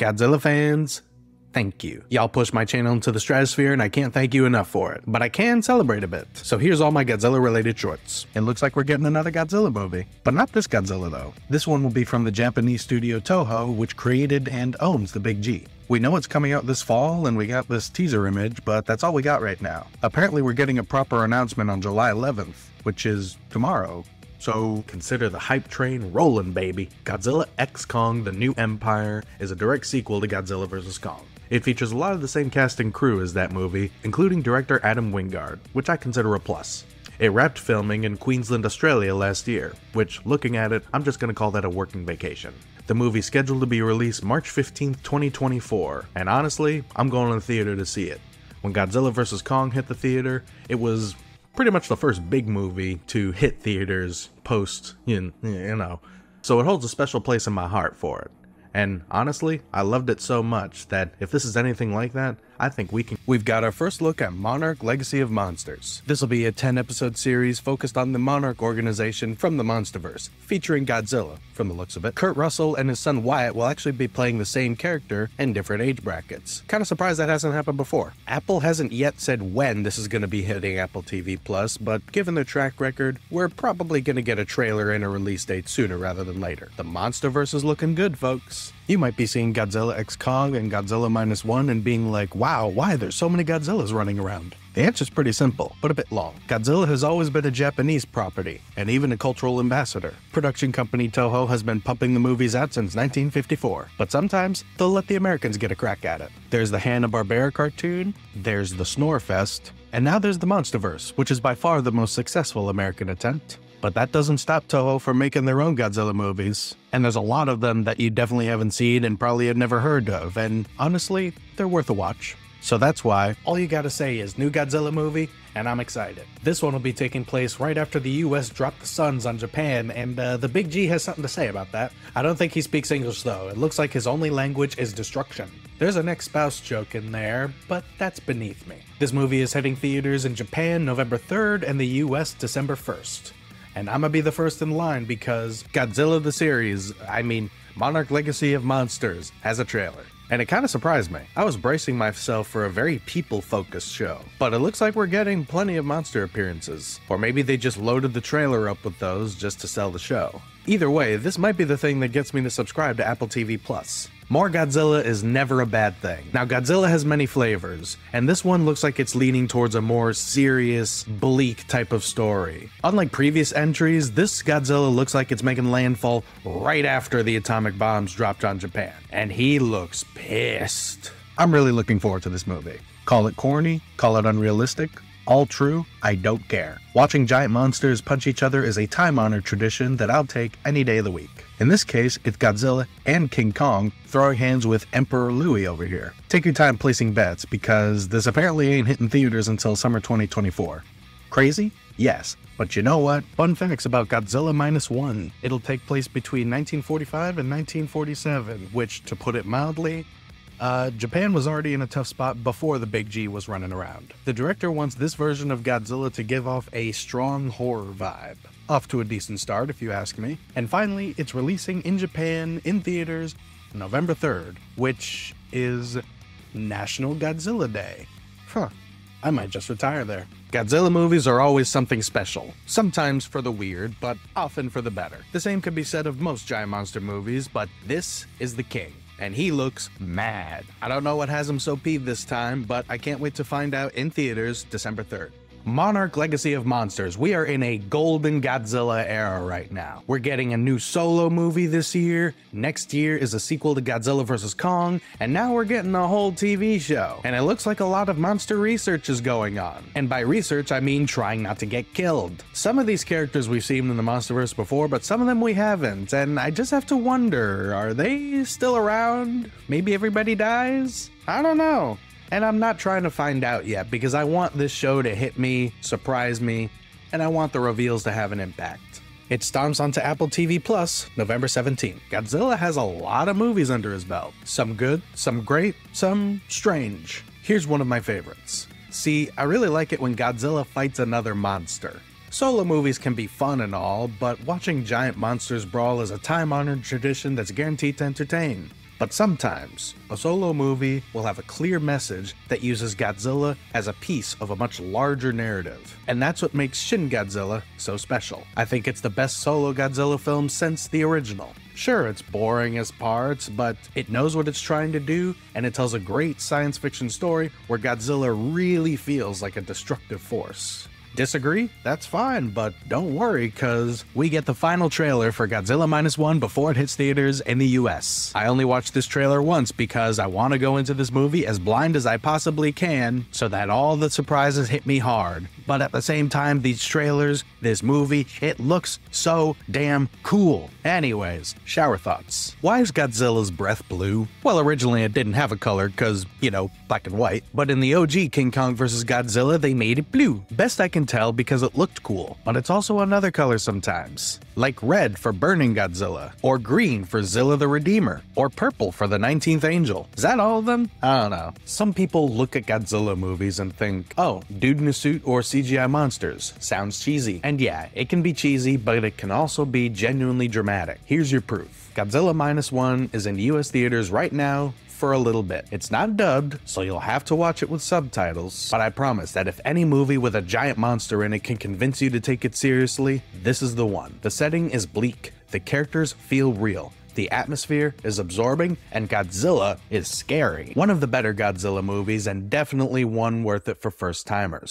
Godzilla fans, thank you. Y'all pushed my channel into the stratosphere and I can't thank you enough for it, but I can celebrate a bit. So here's all my Godzilla related shorts. It looks like we're getting another Godzilla movie, but not this Godzilla though. This one will be from the Japanese studio Toho, which created and owns the Big G. We know it's coming out this fall and we got this teaser image, but that's all we got right now. Apparently we're getting a proper announcement on July 11th, which is tomorrow, so consider the hype train rolling, baby. Godzilla X Kong The New Empire is a direct sequel to Godzilla vs. Kong. It features a lot of the same cast and crew as that movie, including director Adam Wingard, which I consider a plus. It wrapped filming in Queensland, Australia last year, which, looking at it, I'm just gonna call that a working vacation. The movie's scheduled to be released March 15th, 2024, and honestly, I'm going to the theater to see it. When Godzilla vs. Kong hit the theater, it was pretty much the first big movie to hit theaters post, you know, so it holds a special place in my heart for it. And honestly, I loved it so much that if this is anything like that, I think we can. We've got our first look at Monarch Legacy of Monsters. This will be a 10 episode series focused on the Monarch organization from the Monsterverse, featuring Godzilla, from the looks of it. Kurt Russell and his son Wyatt will actually be playing the same character in different age brackets. Kind of surprised that hasn't happened before. Apple hasn't yet said when this is going to be hitting Apple TV Plus, but given their track record, we're probably going to get a trailer and a release date sooner rather than later. The Monsterverse is looking good, folks. You might be seeing Godzilla X Kong and Godzilla Minus One and being like, wow, why there's so many Godzillas running around? The answer's pretty simple, but a bit long. Godzilla has always been a Japanese property, and even a cultural ambassador. Production company Toho has been pumping the movies out since 1954, but sometimes they'll let the Americans get a crack at it. There's the Hanna-Barbera cartoon, there's the Snorefest, and now there's the Monsterverse, which is by far the most successful American attempt. But that doesn't stop Toho from making their own Godzilla movies. And there's a lot of them that you definitely haven't seen and probably have never heard of, and honestly, they're worth a watch. So that's why all you gotta say is new Godzilla movie, and I'm excited. This one will be taking place right after the US dropped the Suns on Japan, and uh, the Big G has something to say about that. I don't think he speaks English though, it looks like his only language is destruction. There's an ex spouse joke in there, but that's beneath me. This movie is hitting theaters in Japan November 3rd and the US December 1st and I'm gonna be the first in line because Godzilla the series, I mean, Monarch Legacy of Monsters, has a trailer. And it kind of surprised me. I was bracing myself for a very people focused show, but it looks like we're getting plenty of monster appearances. Or maybe they just loaded the trailer up with those just to sell the show. Either way, this might be the thing that gets me to subscribe to Apple TV Plus. More Godzilla is never a bad thing. Now, Godzilla has many flavors, and this one looks like it's leaning towards a more serious, bleak type of story. Unlike previous entries, this Godzilla looks like it's making landfall right after the atomic bombs dropped on Japan, and he looks pissed. I'm really looking forward to this movie. Call it corny, call it unrealistic, all true, I don't care. Watching giant monsters punch each other is a time honored tradition that I'll take any day of the week. In this case, it's Godzilla and King Kong throwing hands with Emperor Louis over here. Take your time placing bets because this apparently ain't hitting theaters until summer 2024. Crazy? Yes. But you know what? Fun facts about Godzilla Minus One. It'll take place between 1945 and 1947, which, to put it mildly, uh, Japan was already in a tough spot before the Big G was running around. The director wants this version of Godzilla to give off a strong horror vibe. Off to a decent start, if you ask me. And finally, it's releasing in Japan in theaters November 3rd, which is National Godzilla Day. Huh. I might just retire there. Godzilla movies are always something special. Sometimes for the weird, but often for the better. The same could be said of most giant monster movies, but this is the king and he looks mad. I don't know what has him so peeved this time, but I can't wait to find out in theaters December 3rd. Monarch Legacy of Monsters. We are in a golden Godzilla era right now. We're getting a new solo movie this year. Next year is a sequel to Godzilla vs. Kong. And now we're getting a whole TV show. And it looks like a lot of monster research is going on. And by research, I mean trying not to get killed. Some of these characters we've seen in the Monsterverse before, but some of them we haven't. And I just have to wonder are they still around? Maybe everybody dies? I don't know. And I'm not trying to find out yet because I want this show to hit me, surprise me, and I want the reveals to have an impact. It stomps onto Apple TV Plus November 17th. Godzilla has a lot of movies under his belt. Some good, some great, some strange. Here's one of my favorites. See, I really like it when Godzilla fights another monster. Solo movies can be fun and all, but watching giant monsters brawl is a time honored tradition that's guaranteed to entertain. But sometimes, a solo movie will have a clear message that uses Godzilla as a piece of a much larger narrative. And that's what makes Shin Godzilla so special. I think it's the best solo Godzilla film since the original. Sure, it's boring as parts, but it knows what it's trying to do, and it tells a great science fiction story where Godzilla really feels like a destructive force. Disagree? That's fine, but don't worry, because we get the final trailer for Godzilla Minus One before it hits theaters in the US. I only watched this trailer once because I want to go into this movie as blind as I possibly can so that all the surprises hit me hard. But at the same time, these trailers, this movie, it looks so damn cool. Anyways, shower thoughts. Why is Godzilla's breath blue? Well, originally it didn't have a color because, you know, black and white. But in the OG King Kong vs. Godzilla, they made it blue. Best I can tell because it looked cool, but it's also another color sometimes. Like red for Burning Godzilla, or green for Zilla the Redeemer, or purple for the 19th Angel. Is that all of them? I don't know. Some people look at Godzilla movies and think, oh, dude in a suit or CGI monsters. Sounds cheesy. And yeah, it can be cheesy, but it can also be genuinely dramatic. Here's your proof. Godzilla Minus One is in US theaters right now for a little bit. It's not dubbed, so you'll have to watch it with subtitles, but I promise that if any movie with a giant monster in it can convince you to take it seriously, this is the one. The setting is bleak, the characters feel real, the atmosphere is absorbing, and Godzilla is scary. One of the better Godzilla movies, and definitely one worth it for first timers.